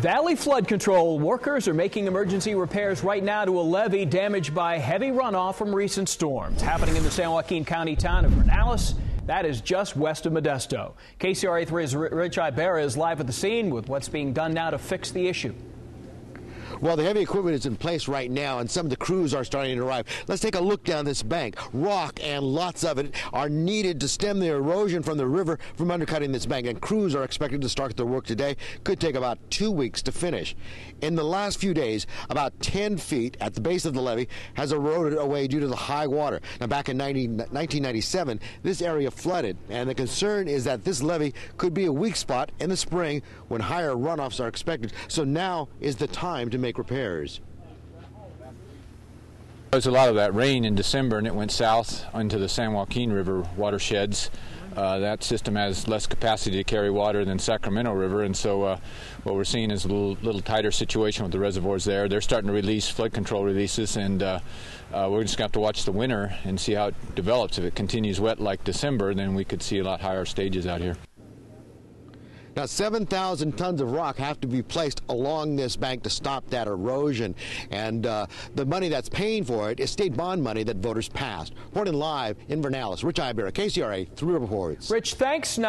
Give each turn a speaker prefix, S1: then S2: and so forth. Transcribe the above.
S1: Valley Flood Control workers are making emergency repairs right now to a levee damaged by heavy runoff from recent storms. Happening in the San Joaquin County town of Vernalis. That is just west of Modesto. KCRA 3's Rich Ibarra is live at the scene with what's being done now to fix the issue.
S2: Well, the heavy equipment is in place right now, and some of the crews are starting to arrive. Let's take a look down this bank. Rock and lots of it are needed to stem the erosion from the river from undercutting this bank, and crews are expected to start their work today. Could take about two weeks to finish. In the last few days, about 10 feet at the base of the levee has eroded away due to the high water. Now, back in 90, 1997, this area flooded, and the concern is that this levee could be a weak spot in the spring when higher runoffs are expected. So now is the time to make make repairs.
S3: There was a lot of that rain in December and it went south into the San Joaquin River watersheds. Uh, that system has less capacity to carry water than Sacramento River, and so uh, what we're seeing is a little, little, tighter situation with the reservoirs there. They're starting to release flood control releases, and uh, uh we're just going to have to watch the winter and see how it develops. If it continues wet like December, then we could see a lot higher stages out here.
S2: Now, 7,000 tons of rock have to be placed along this bank to stop that erosion. And uh, the money that's paying for it is state bond money that voters passed. Reporting live in Vernalis, Rich Ibarra, KCRA, 3 reports.
S1: Rich, thanks. Now